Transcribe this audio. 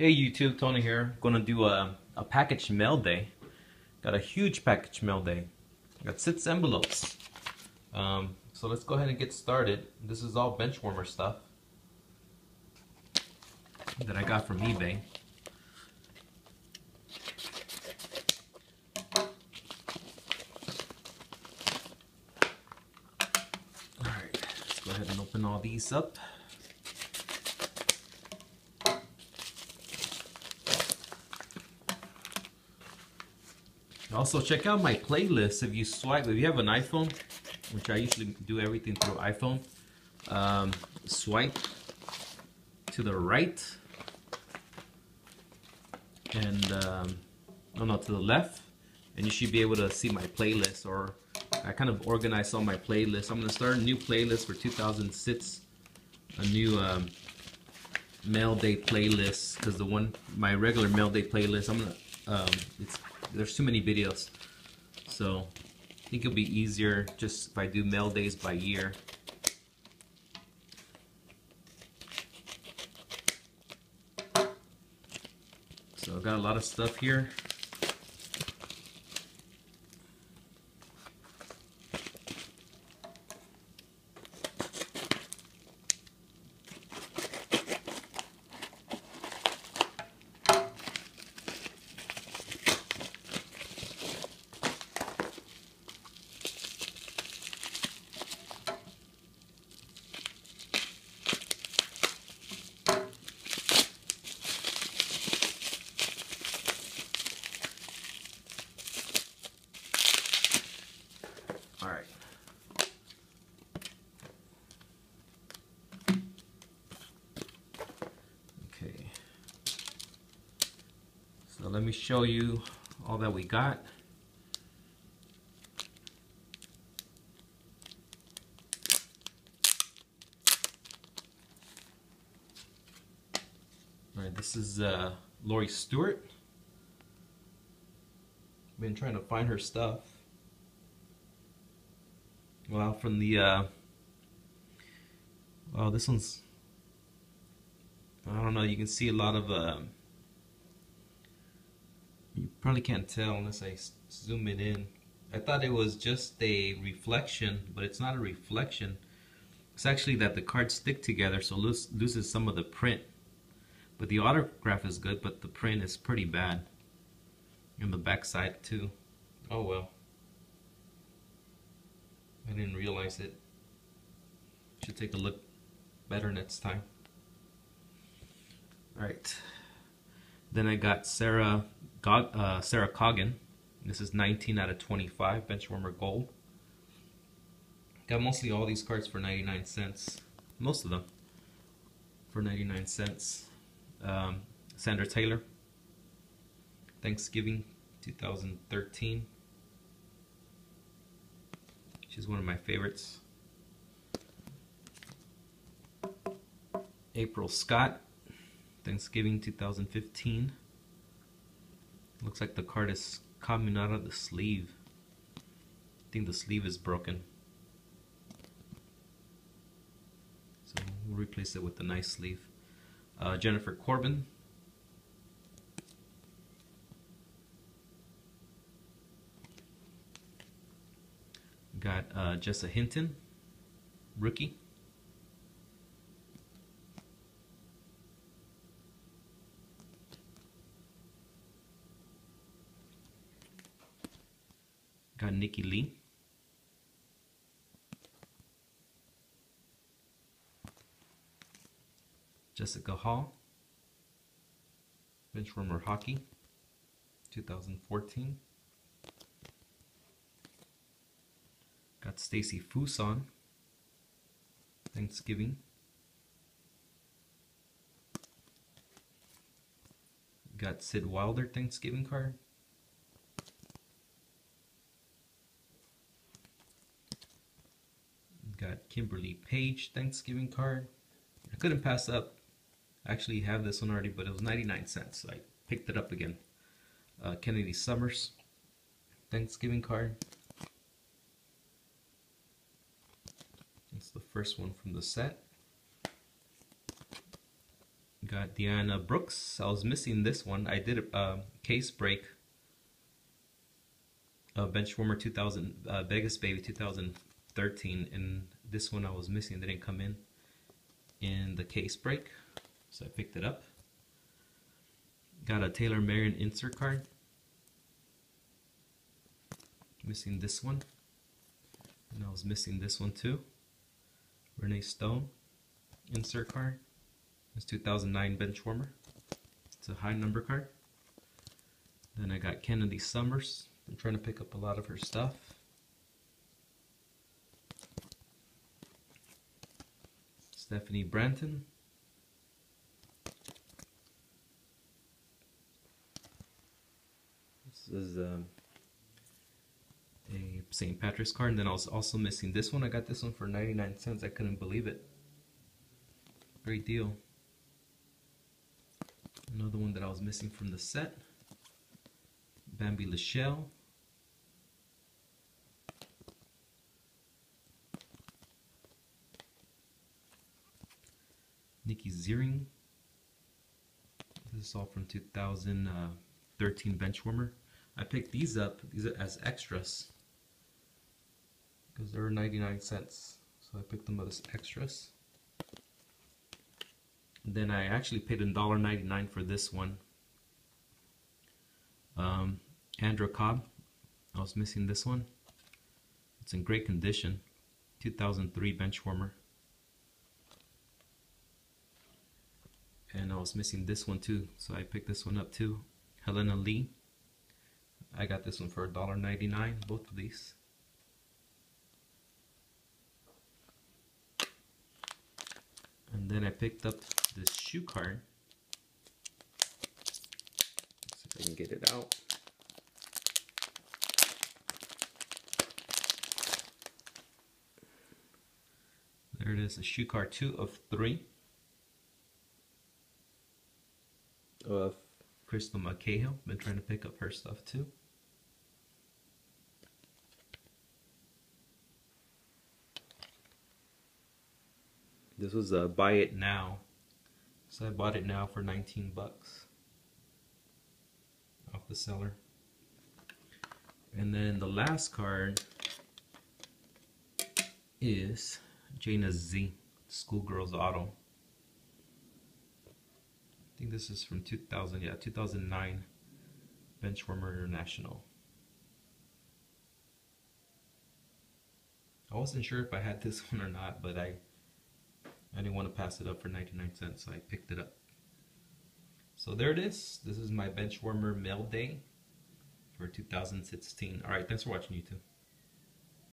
Hey YouTube, Tony here. Gonna do a, a package mail day. Got a huge package mail day. Got six envelopes. Um, so let's go ahead and get started. This is all bench warmer stuff that I got from eBay. Alright, let's go ahead and open all these up. Also, check out my playlist. If you swipe, if you have an iPhone, which I usually do everything through iPhone, um, swipe to the right and um, no, no, to the left, and you should be able to see my playlist. Or I kind of organized all my playlists. I'm gonna start a new playlist for 2006, a new um, mail day playlist because the one my regular mail day playlist, I'm gonna um, it's there's too many videos. So I think it'll be easier just if I do mail days by year. So I've got a lot of stuff here. All right. Okay. So let me show you all that we got. All right, this is uh, Lori Stewart. Been trying to find her stuff. Well, from the, uh, well, this one's, I don't know, you can see a lot of, uh, probably can't tell unless I zoom it in. I thought it was just a reflection, but it's not a reflection. It's actually that the cards stick together, so lose, loses some of the print. But the autograph is good, but the print is pretty bad. And the back side too. Oh well. I didn't realize it. Should take a look better next time. Alright. Then I got Sarah Uh, Sarah Coggin. This is 19 out of 25, Benchwarmer Gold. Got mostly all these cards for 99 cents. Most of them for 99 cents. Um, Sandra Taylor. Thanksgiving 2013. She's one of my favorites. April Scott, Thanksgiving 2015. Looks like the card is coming out of the sleeve. I think the sleeve is broken. So we'll replace it with a nice sleeve. Uh, Jennifer Corbin. Got uh, Jessa Hinton, rookie. Got Nikki Lee. Jessica Hall. Benchwarmer Hockey, 2014. Got Stacy Fuson, Thanksgiving. Got Sid Wilder Thanksgiving card. Got Kimberly Page Thanksgiving card. I couldn't pass up. I actually have this one already, but it was 99 cents. So I picked it up again. Uh, Kennedy Summers Thanksgiving card. It's the first one from the set. Got Deanna Brooks. I was missing this one. I did a uh, case break of Benchwarmer 2000 uh, Vegas Baby 2013, and this one I was missing. They didn't come in in the case break, so I picked it up. Got a Taylor Marion insert card. Missing this one. And I was missing this one too. Renee Stone insert card. It's 2009 Benchwarmer. It's a high number card. Then I got Kennedy Summers. I'm trying to pick up a lot of her stuff. Stephanie Branton. This is um, a St. Patrick's card. And then I was also missing this one. I got this one for 99 cents. I couldn't believe it. Great deal. Another one that I was missing from the set. Bambi Lachelle. Nikki Ziering. This is all from 2013 Benchwarmer. I picked these up these are as extras because they were 99 cents. So I picked them up as extras. then I actually paid $1.99 for this one. Um, Andrew Cobb. I was missing this one. It's in great condition. 2003 Benchwarmer. And I was missing this one too, so I picked this one up too. Helena Lee. I got this one for $1.99, both of these. And then I picked up this shoe card. Let's see if I can get it out. There it is, a shoe card two of three. Of Crystal McCahill. Been trying to pick up her stuff too. This was a buy it now. So I bought it now for 19 bucks off the seller. And then the last card is Jana Z, Schoolgirls Auto. Think this is from 2000, yeah, 2009 Benchwarmer International. I wasn't sure if I had this one or not, but I I didn't want to pass it up for 99 cents, so I picked it up. So there it is. This is my Benchwarmer mail day for 2016. Alright, thanks for watching YouTube.